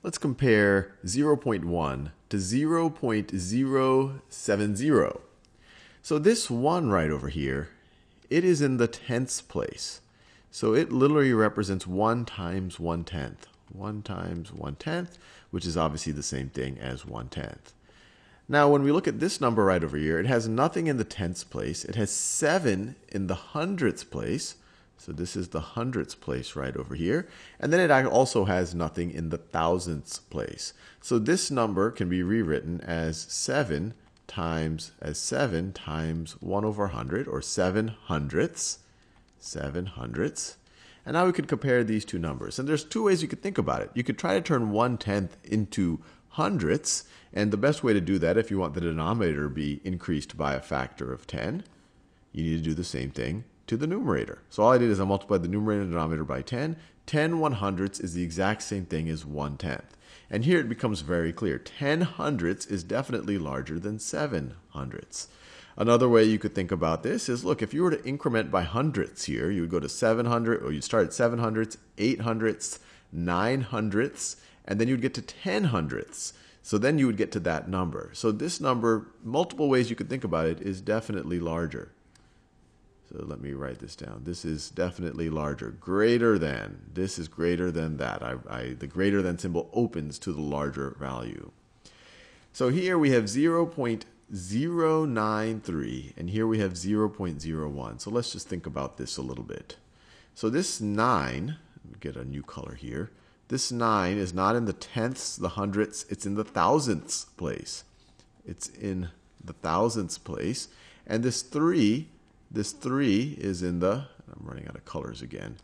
Let's compare 0.1 to 0.070. So this 1 right over here, it is in the tenths place. So it literally represents 1 times 1 tenth. 1 times 1 tenth, which is obviously the same thing as 1 tenth. Now, when we look at this number right over here, it has nothing in the tenths place. It has 7 in the hundredths place. So this is the hundredths place right over here. And then it also has nothing in the thousandths place. So this number can be rewritten as 7 times as 7 times 1 over 100, or 7 hundredths. 7 hundredths. And now we could compare these two numbers. And there's two ways you could think about it. You could try to turn 1 tenth into hundredths. And the best way to do that, if you want the denominator to be increased by a factor of 10, you need to do the same thing to the numerator. So all I did is I multiplied the numerator and denominator by 10. 10 one hundredths is the exact same thing as 1 tenth. And here it becomes very clear. 10 hundredths is definitely larger than 7 hundredths. Another way you could think about this is look, if you were to increment by hundredths here, you would go to 700, or you'd start at 7 hundredths, 8 hundredths, 9 hundredths, and then you'd get to 10 hundredths. So then you would get to that number. So this number, multiple ways you could think about it, is definitely larger. So let me write this down. This is definitely larger. Greater than. This is greater than that. I, I, the greater than symbol opens to the larger value. So here we have 0.093, and here we have 0.01. So let's just think about this a little bit. So this 9, get a new color here. This 9 is not in the tenths, the hundredths, it's in the thousandths place. It's in the thousandths place. And this 3 this 3 is in the, I'm running out of colors again.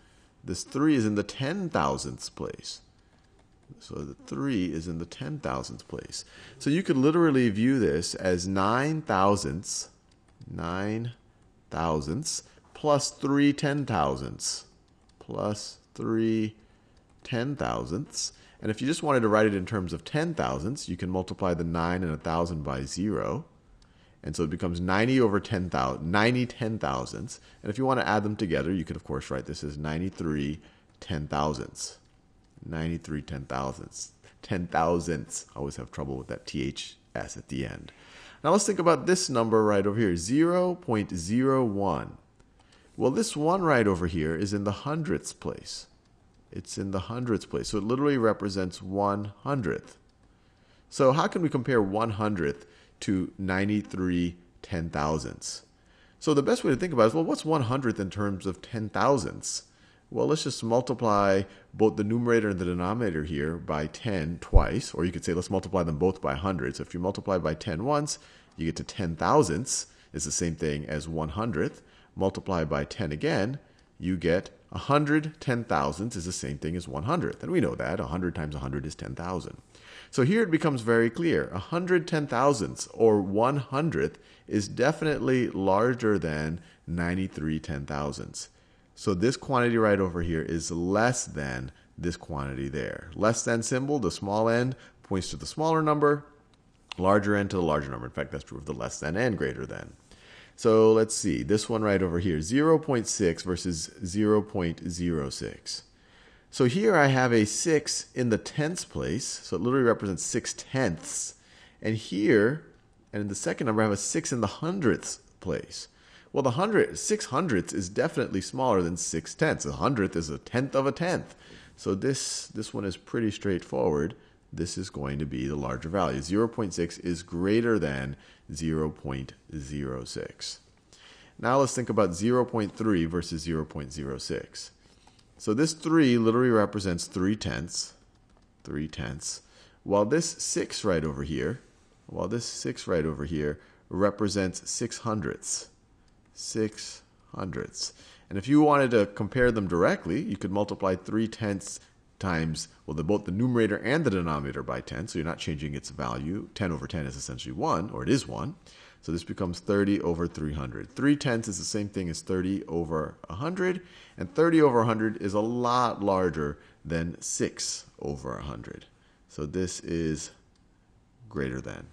This 3 is in the ten thousandths place. So the 3 is in the ten thousandths place. So you could literally view this as 9 thousandths, 9 thousandths, plus 3 ten thousandths, plus 3 ten thousandths. And if you just wanted to write it in terms of ten thousandths, you can multiply the 9 and 1,000 by 0. And so it becomes 90 over 10,000, 90 ten thousandths. And if you want to add them together, you could, of course, write this as 93 ten thousandths. 93 ten thousandths. Ten thousandths. I always have trouble with that THS at the end. Now let's think about this number right over here 0.01. Well, this one right over here is in the hundredths place. It's in the hundredths place. So it literally represents one hundredth. So how can we compare one hundredth to 93 ten thousandths. So the best way to think about it is, well, what's one hundredth in terms of ten thousandths? Well, let's just multiply both the numerator and the denominator here by 10 twice, or you could say let's multiply them both by 100. So if you multiply by 10 once, you get to 10 thousandths. It's the same thing as 1 hundredth. Multiply by 10 again, you get 100 ten thousandths is the same thing as 100th. And we know that 100 times 100 is 10,000. So here it becomes very clear. 100 ten thousandths or 100th is definitely larger than 93 ten thousandths. So this quantity right over here is less than this quantity there. Less than symbol, the small n, points to the smaller number, larger n to the larger number. In fact, that's true of the less than and greater than. So let's see, this one right over here, 0.6 versus 0.06. So here I have a 6 in the tenths place, so it literally represents 6 tenths. And here, and in the second number, I have a 6 in the hundredths place. Well, the hundred, 6 hundredths is definitely smaller than 6 tenths. A hundredth is a tenth of a tenth. So this, this one is pretty straightforward. This is going to be the larger value. 0.6 is greater than 0.06. Now let's think about 0.3 versus 0.06. So this 3 literally represents 3 tenths. 3 tenths. While this 6 right over here, while this 6 right over here represents 6 hundredths. 6 hundredths. And if you wanted to compare them directly, you could multiply 3 tenths times, well, the, both the numerator and the denominator by 10, so you're not changing its value. 10 over 10 is essentially 1, or it is 1. So this becomes 30 over 300. 3 tenths is the same thing as 30 over 100, and 30 over 100 is a lot larger than 6 over 100. So this is greater than.